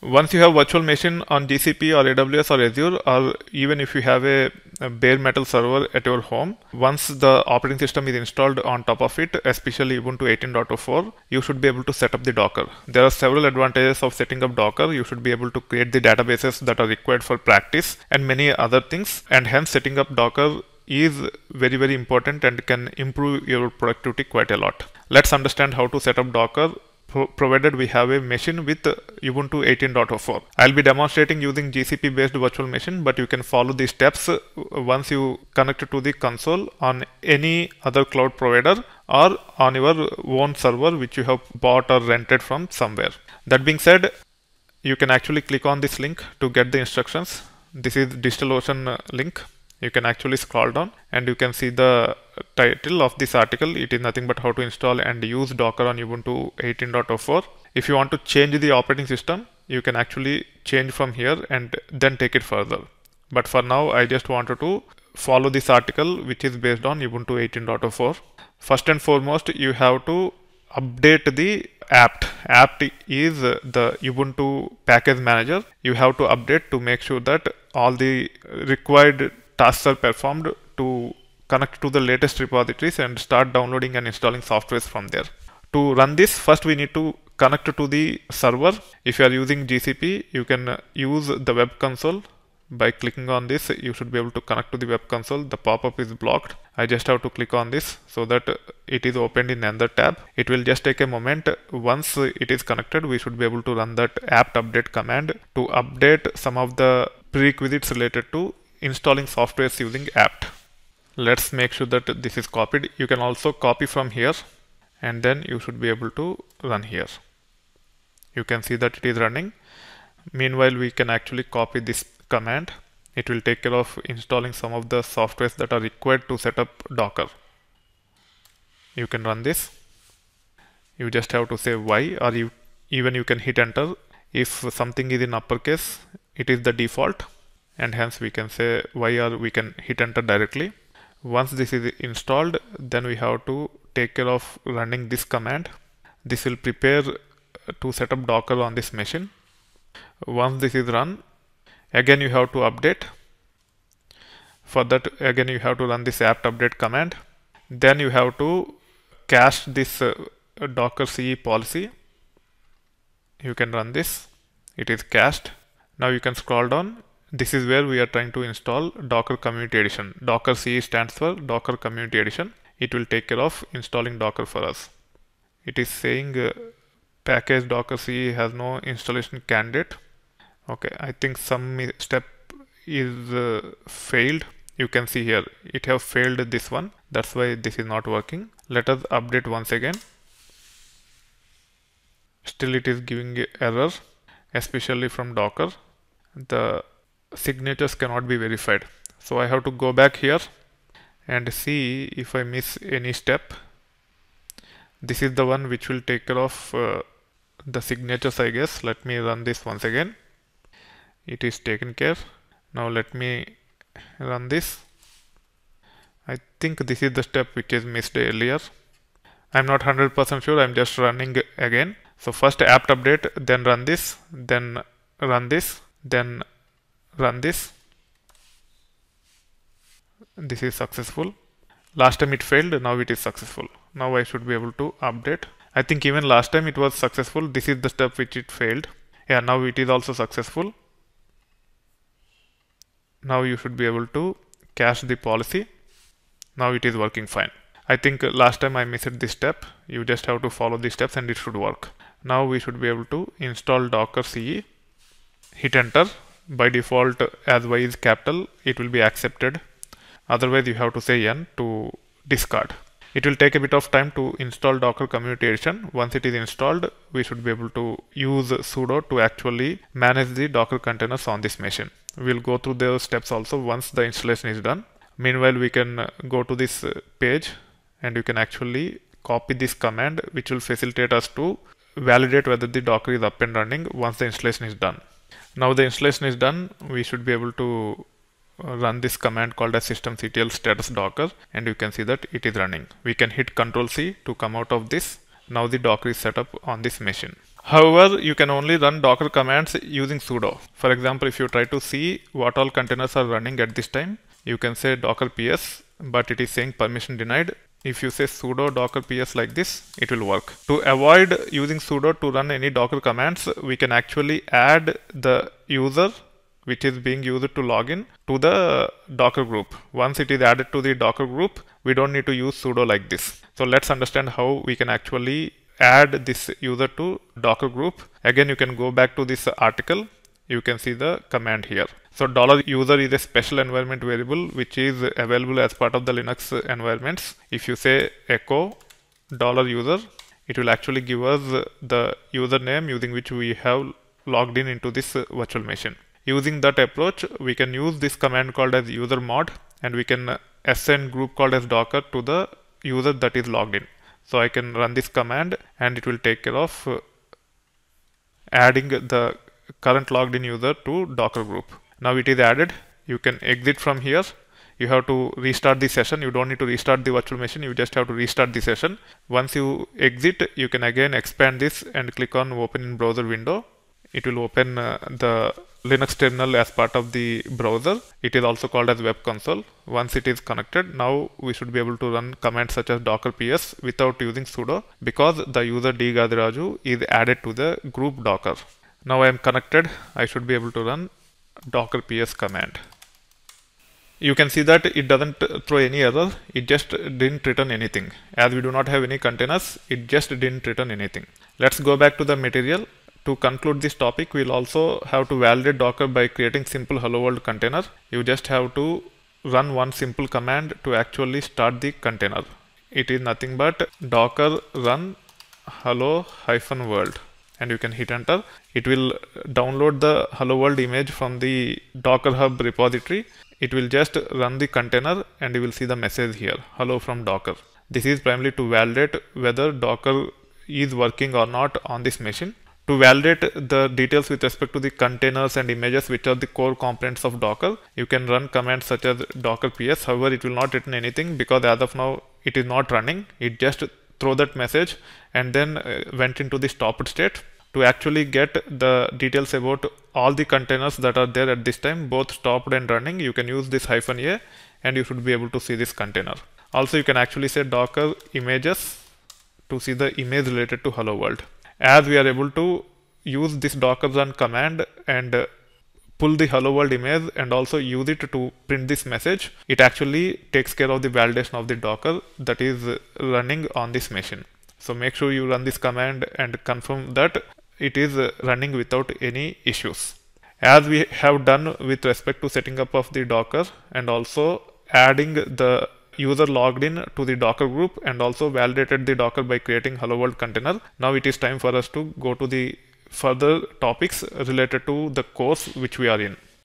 Once you have virtual machine on GCP or AWS or Azure, or even if you have a, a, bare metal server at your home, once the operating system is installed on top of it, especially Ubuntu 18.04, you should be able to set up the Docker. There are several advantages of setting up Docker. You should be able to create the databases that are required for practice and many other things. And hence setting up Docker is very very important and can improve your productivity quite a lot. Let's understand how to set up Docker provided we have a machine with Ubuntu 18.04. I'll be demonstrating using GCP based virtual machine, but you can follow the steps uh, once you connect to the console on any other cloud provider or on your own server which you have bought or rented from somewhere. That being said, you can actually click on this link to get the instructions. This is DigitalOcean uh, link you can actually scroll down and you can see the title of this article. It is nothing but how to install and use docker on ubuntu 18.04 if you want to change the operating system you can actually change from here and then take it further. But for now i just wanted to follow this article which is based on ubuntu 18.04 first and foremost you have to update the apt. Apt is the ubuntu package manager. You have to update to make sure that all the required tasks are performed to connect to the latest repositories and start downloading and installing softwares from there. To run this, first we need to connect to the server. If you are using GCP, you can uh, use the web console. By clicking on this, you should be able to connect to the web console. The pop-up is blocked. I just have to click on this so that uh, it is opened in another tab. It will just take a moment. Once it is connected, we should be able to run that apt update command to update some of the prerequisites related to installing softwares using apt. Let's make sure that this is copied. You can also copy from here and then you should be able to run here. You can see that it is running. Meanwhile, we can actually copy this command. It will take care of installing some of the softwares that are required to set up Docker. You can run this. You just have to say Y or you even you can hit enter. If something is in uppercase, it is the default and hence we can say y or we can hit enter directly. Once this is installed then we have to take care of running this command. This will prepare to set up docker on this machine. Once this is run again you have to update. For that again you have to run this apt update command. Then you have to cache this uh, docker ce policy. You can run this. It is cached. Now you can scroll down this is where we are trying to install Docker Community Edition. Docker CE stands for Docker Community Edition. It will take care of installing Docker for us. It is saying uh, package Docker CE has no installation candidate. Okay, I think some step is uh, failed. You can see here it have failed this one. That's why this is not working. Let us update once again. Still it is giving error, especially from Docker. The signatures cannot be verified. So I have to go back here and see if I miss any step. This is the one which will take care of uh, the signatures I guess. Let me run this once again. It is taken care. Now let me run this. I think this is the step which is missed earlier. I'm not 100% sure. I'm just running again. So first apt update then run this then run this then run this. This is successful. Last time it failed now it is successful. Now I should be able to update. I think even last time it was successful. This is the step which it failed. Yeah now it is also successful. Now you should be able to cache the policy. Now it is working fine. I think last time I missed this step. You just have to follow the steps and it should work. Now we should be able to install docker ce hit enter by default as y is capital it will be accepted. Otherwise you have to say n to discard. It will take a bit of time to install docker community edition once it is installed we should be able to use sudo to actually manage the docker containers on this machine. We'll go through those steps also once the installation is done. Meanwhile we can go to this uh, page and you can actually copy this command which will facilitate us to validate whether the docker is up and running once the installation is done now the installation is done, we should be able to uh, run this command called as systemctl status docker and you can see that it is running. We can hit Ctrl C to come out of this. Now the docker is set up on this machine. However, you can only run Docker commands using sudo. For example, if you try to see what all containers are running at this time, you can say docker ps, but it is saying permission denied. If you say sudo docker ps like this, it will work. To avoid using sudo to run any docker commands, we can actually add the user which is being used to login to the docker group. Once it is added to the docker group, we don't need to use sudo like this. So let's understand how we can actually add this user to Docker group. Again, you can go back to this article. You can see the command here. So dollar $user is a special environment variable which is available as part of the Linux environments. If you say echo dollar $user, it will actually give us the username using which we have logged in into this virtual machine. Using that approach, we can use this command called as user mod and we can assign group called as docker to the user that is logged in. So I can run this command and it will take care of adding the current logged in user to Docker group. Now it is added. You can exit from here. You have to restart the session. You don't need to restart the virtual machine. You just have to restart the session. Once you exit, you can again expand this and click on open in browser window. It will open uh, the Linux terminal as part of the browser. It is also called as web console. Once it is connected, now we should be able to run commands such as docker ps without using sudo because the user D Gadiraju is added to the group docker. Now I am connected. I should be able to run docker ps command. You can see that it doesn't throw any error. It just didn't return anything. As we do not have any containers, it just didn't return anything. Let's go back to the material to conclude this topic, we'll also have to validate Docker by creating simple hello world container. You just have to run one simple command to actually start the container. It is nothing but docker run hello hyphen world and you can hit enter. It will download the hello world image from the Docker Hub repository. It will just run the container and you will see the message here hello from Docker. This is primarily to validate whether Docker is working or not on this machine. To validate the details with respect to the containers and images which are the core components of Docker, you can run commands such as docker ps. However, it will not return anything because as of now it is not running. It just throw that message and then uh, went into the stopped state. To actually get the details about all the containers that are there at this time, both stopped and running, you can use this hyphen a and you should be able to see this container. Also, you can actually say docker images to see the image related to hello world as we are able to use this docker run command and uh, pull the hello world image and also use it to print this message. It actually takes care of the validation of the docker that is running on this machine. So make sure you run this command and confirm that it is running without any issues. As we have done with respect to setting up of the docker and also adding the user logged in to the docker group and also validated the docker by creating hello world container now it is time for us to go to the further topics related to the course which we are in